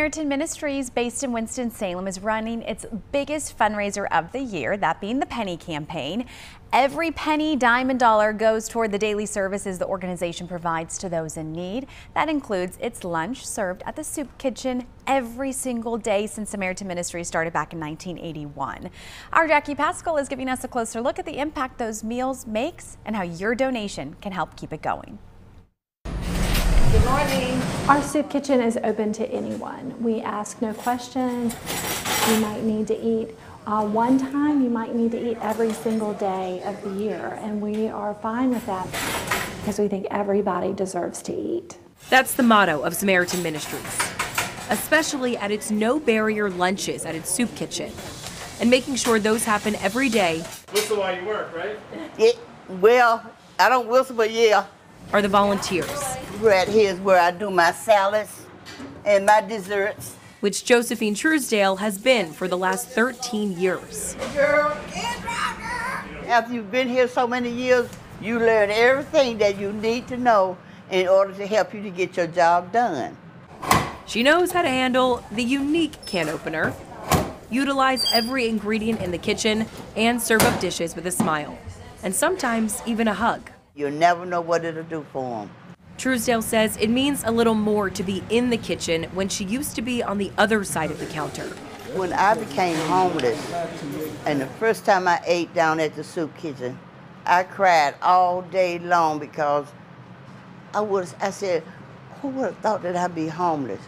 Samaritan Ministries, based in Winston-Salem, is running its biggest fundraiser of the year, that being the Penny Campaign. Every penny, dime, and dollar goes toward the daily services the organization provides to those in need. That includes its lunch served at the soup kitchen every single day since Samaritan Ministries started back in 1981. Our Jackie Pascale is giving us a closer look at the impact those meals makes and how your donation can help keep it going. Good morning. Our soup kitchen is open to anyone. We ask no questions. You might need to eat uh, one time, you might need to eat every single day of the year, and we are fine with that because we think everybody deserves to eat. That's the motto of Samaritan Ministries, especially at its no barrier lunches at its soup kitchen, and making sure those happen every day. Whistle while you work, right? Yeah, well, I don't whistle, but yeah. Are the volunteers. Right here is where I do my salads and my desserts. Which Josephine Truesdale has been for the last 13 years. Girl, After you've been here so many years, you learn everything that you need to know in order to help you to get your job done. She knows how to handle the unique can opener, utilize every ingredient in the kitchen, and serve up dishes with a smile, and sometimes even a hug. You'll never know what it'll do for them. Truesdale says it means a little more to be in the kitchen when she used to be on the other side of the counter. When I became homeless, and the first time I ate down at the soup kitchen, I cried all day long because I was, I said, who would have thought that I'd be homeless?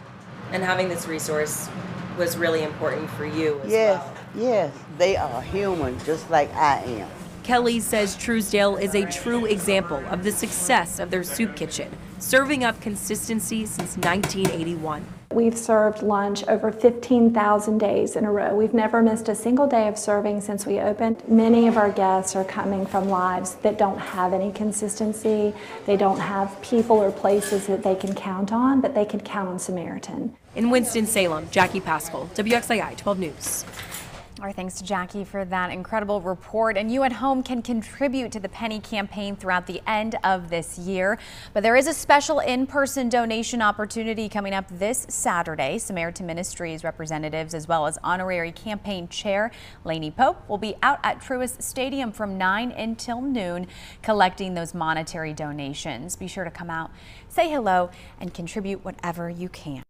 And having this resource was really important for you as yes, well. Yes, they are human just like I am. Kelly says Truesdale is a true example of the success of their soup kitchen, serving up consistency since 1981. We've served lunch over 15,000 days in a row. We've never missed a single day of serving since we opened. Many of our guests are coming from lives that don't have any consistency. They don't have people or places that they can count on, but they can count on Samaritan. In Winston-Salem, Jackie Pascale, WXII 12 News. Our thanks to Jackie for that incredible report. And you at home can contribute to the Penny campaign throughout the end of this year. But there is a special in-person donation opportunity coming up this Saturday. Samaritan Ministries representatives as well as honorary campaign chair Lainey Pope will be out at Truist Stadium from 9 until noon collecting those monetary donations. Be sure to come out, say hello, and contribute whatever you can.